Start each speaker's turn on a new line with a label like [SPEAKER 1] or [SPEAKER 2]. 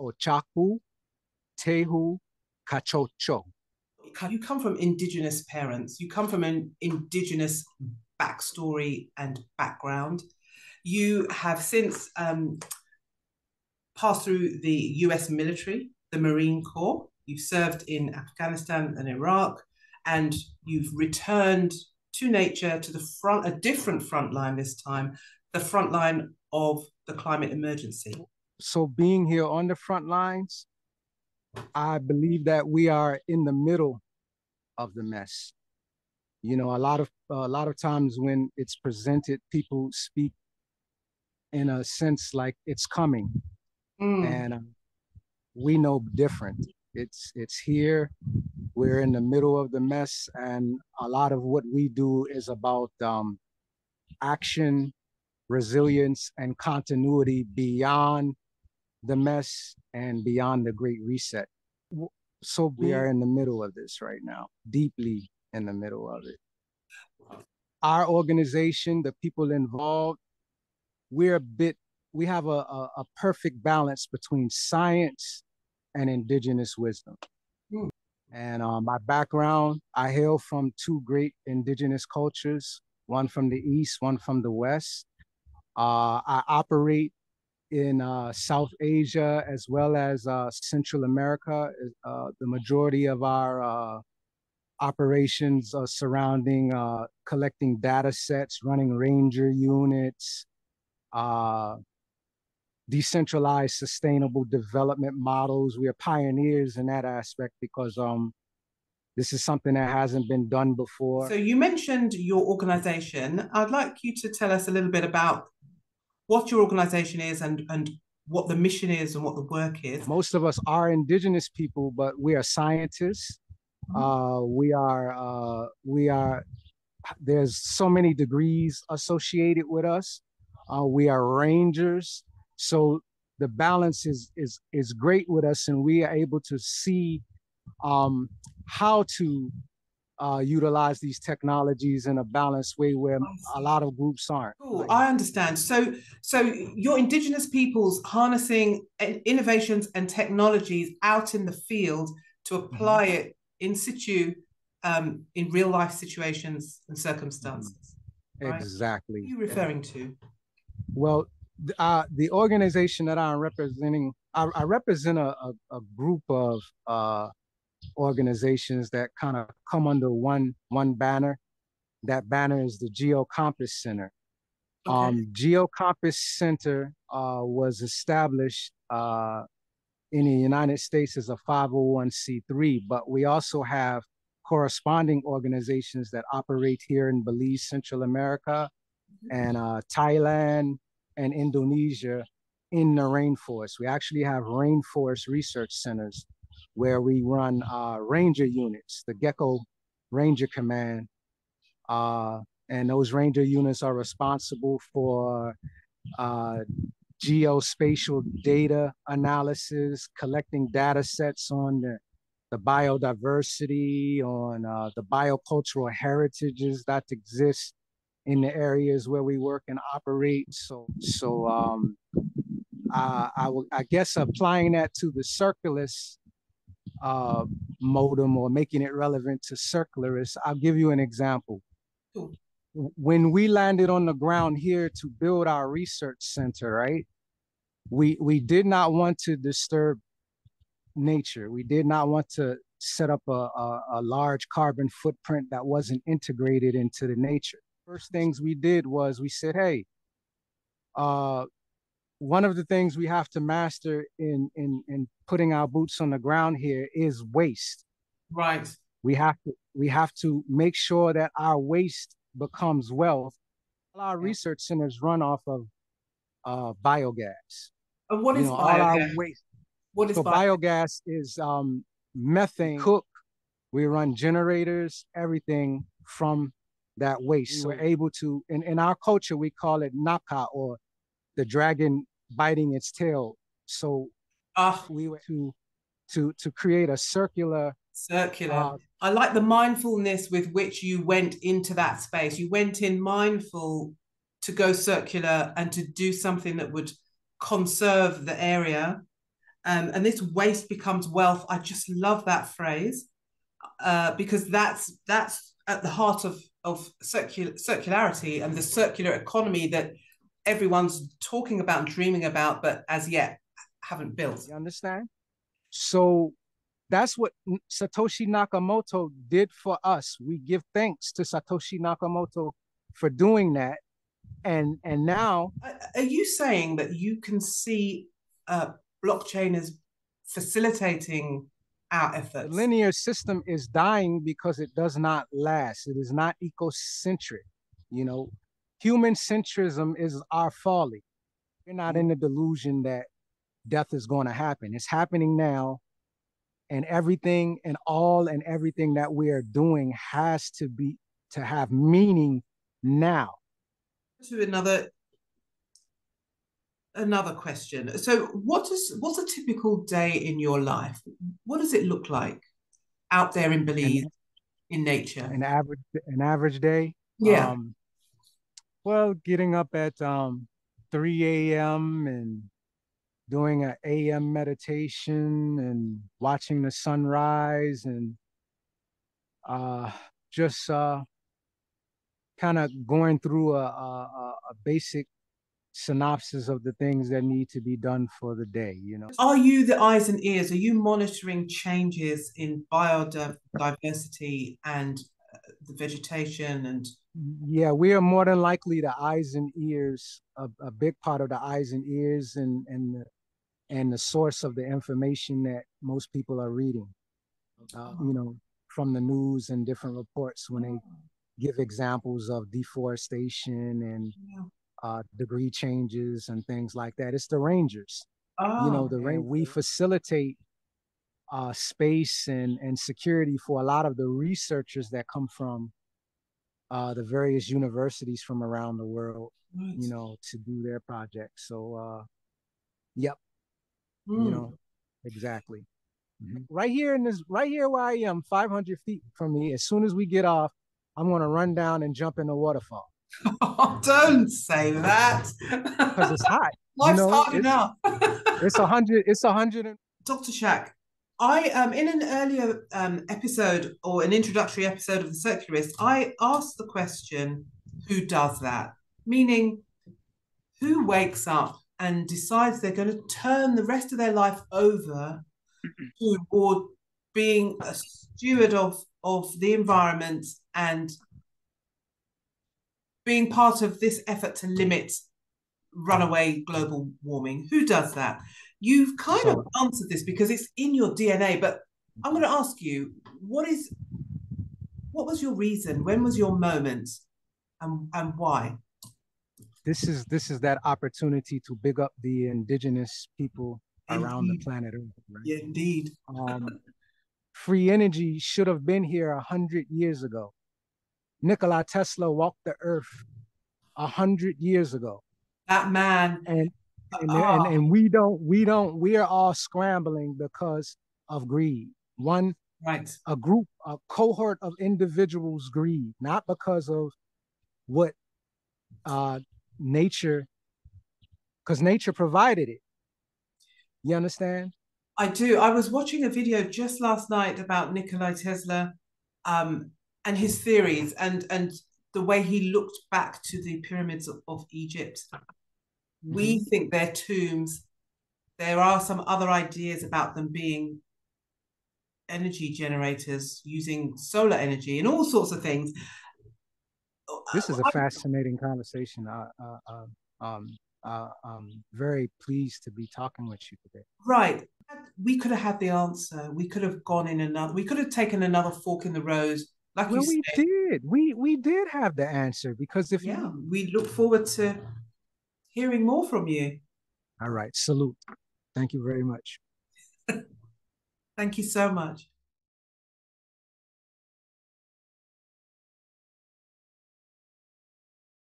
[SPEAKER 1] Oxaku, Tehu, Kax'Oxo.
[SPEAKER 2] You come from indigenous parents. You come from an indigenous backstory and background. You have since um, passed through the US military, the Marine Corps. You've served in Afghanistan and Iraq, and you've returned to nature, to the front, a different front line this time, the front line of the climate emergency.
[SPEAKER 1] So, being here on the front lines, I believe that we are in the middle of the mess. You know, a lot of a lot of times when it's presented, people speak in a sense like it's coming, mm. and uh, we know different. It's it's here. We're in the middle of the mess, and a lot of what we do is about um, action, resilience, and continuity beyond the mess and beyond the Great Reset. So we are in the middle of this right now, deeply in the middle of it. Our organization, the people involved, we're a bit, we have a, a, a perfect balance between science and indigenous wisdom. Hmm. And uh, my background, I hail from two great indigenous cultures, one from the East, one from the West. Uh, I operate in uh, South Asia as well as uh, Central America. Uh, the majority of our uh, operations surrounding uh, collecting data sets, running ranger units, uh, decentralized sustainable development models. We are pioneers in that aspect because um, this is something that hasn't been done before.
[SPEAKER 2] So you mentioned your organization. I'd like you to tell us a little bit about what your organization is and and what the mission is and what the work is.
[SPEAKER 1] Most of us are indigenous people, but we are scientists. Mm-hmm. Uh, we are uh, we are. There's so many degrees associated with us. Uh, we are rangers, so the balance is is is great with us, and we are able to see um, how to uh, utilize these technologies in a balanced way where a lot of groups aren't.
[SPEAKER 2] Cool. I understand. So, so your indigenous peoples harnessing innovations and technologies out in the field to mm-hmm. apply mm-hmm. it in situ um, in real life situations and circumstances.
[SPEAKER 1] Mm-hmm. Right? Exactly.
[SPEAKER 2] What are you referring to?
[SPEAKER 1] Well, uh, the organization that I'm representing, I, I represent a, a, a, group of uh, organizations that kind of come under one one banner. That banner is the GeoCompass Center. Okay. Um, GeoCompass Center uh, was established uh, in the United States as a 501c3, but we also have corresponding organizations that operate here in Belize, Central America, mm-hmm. and uh, Thailand and Indonesia in the rainforest. We actually have rainforest research centers where we run uh, ranger units, the Gecko Ranger Command. Uh, and those ranger units are responsible for uh, geospatial data analysis, collecting data sets on the, the biodiversity, on uh, the biocultural heritages that exist in the areas where we work and operate. So, so um, I, I, I guess applying that to the circulus uh, modem or making it relevant to circularists. I'll give you an example. When we landed on the ground here to build our research center, right? We we did not want to disturb nature. We did not want to set up a, a, a large carbon footprint that wasn't integrated into the nature. First things we did was we said, hey, uh, one of the things we have to master in in in putting our boots on the ground here is waste.
[SPEAKER 2] Right.
[SPEAKER 1] We have to we have to make sure that our waste becomes wealth. All our research centers run off of uh, biogas.
[SPEAKER 2] And what is you know, biogas? All our waste.
[SPEAKER 1] What is so biogas? biogas is um, methane cook. We run generators, everything from that waste. Mm. So we're able to, in, in our culture, we call it naka or the dragon biting its tail. So uh, we were to to to create a circular
[SPEAKER 2] circular. Uh, I like the mindfulness with which you went into that space. You went in mindful to go circular and to do something that would conserve the area Um, and this waste becomes wealth. I just love that phrase uh, because that's that's at the heart of of circular circularity and the circular economy that everyone's talking about and dreaming about, but as yet haven't built.
[SPEAKER 1] You understand? So that's what Satoshi Nakamoto did for us. We give thanks to Satoshi Nakamoto for doing that. And and now
[SPEAKER 2] are you saying that you can see uh, blockchain as facilitating our efforts?
[SPEAKER 1] The linear system is dying because it does not last. It is not ecocentric. You know, human centrism is our folly. We're not in the delusion that death is going to happen. It's happening now. And everything and all and everything that we are doing has to be to have meaning now.
[SPEAKER 2] To another another question. So what is what's a typical day in your life? What does it look like out there in Belize an, in nature?
[SPEAKER 1] An average an average day?
[SPEAKER 2] Yeah. Um,
[SPEAKER 1] well, getting up at um 3 a.m. and doing an AM meditation and watching the sunrise and uh, just uh, kind of going through a, a, a, basic synopsis of the things that need to be done for the day you know
[SPEAKER 2] are you the eyes and ears are you monitoring changes in biodiversity and the vegetation and
[SPEAKER 1] yeah we are more than likely the eyes and ears a, a big part of the eyes and ears and and the and the source of the information that most people are reading. Uh, you know, from the news and different reports when they give examples of deforestation and uh, degree changes and things like that. It's the rangers. Oh, you know, the okay. we facilitate uh, space and and security for a lot of the researchers that come from uh, the various universities from around the world. Right. You know, to do their projects. So, uh, yep, mm. you know exactly mm-hmm. right here in this right here where i am 500 feet from me as soon as we get off i'm going to run down and jump in the waterfall
[SPEAKER 2] oh, don't say that
[SPEAKER 1] because it's hot
[SPEAKER 2] life's you know, hard
[SPEAKER 1] it's,
[SPEAKER 2] enough
[SPEAKER 1] it's a hundred it's a hundred and
[SPEAKER 2] dr Xak I um in an earlier um, episode or an introductory episode of the Circularist, I asked the question, who does that? Meaning, who wakes up and decides they're going to turn the rest of their life over toward being a steward of of the environment and being part of this effort to limit runaway global warming. Who does that you've kind of answered this because it's in your dna but i'm going to ask you what is what was your reason when was your moment and and why
[SPEAKER 1] this is this is that opportunity to big up the indigenous people indeed. around the planet Earth.
[SPEAKER 2] Right? Yeah, indeed.
[SPEAKER 1] Um, free energy should have been here a hundred years ago. Nikola Tesla walked the earth a hundred years ago.
[SPEAKER 2] That man.
[SPEAKER 1] And and, oh. and and we don't we don't we are all scrambling because of greed. One
[SPEAKER 2] right.
[SPEAKER 1] a group a cohort of individuals greed not because of what uh nature because nature provided it. You understand?
[SPEAKER 2] I do. I was watching a video just last night about Nikola tesla um, and his theories and and the way he looked back to the pyramids of, of egypt mm-hmm. we think they're tombs there are some other ideas about them being energy generators using solar energy and all sorts of things
[SPEAKER 1] this is a fascinating conversation. Uh, uh, um, uh, I'm very pleased to be talking with you today.
[SPEAKER 2] Right. We could have had the answer. We could have gone in another. We could have taken another fork in the road. Like well,
[SPEAKER 1] we did. We we did have the answer because if
[SPEAKER 2] yeah, you... we look forward to hearing more from you.
[SPEAKER 1] All right. Salute. Thank you very much.
[SPEAKER 2] Thank you so much.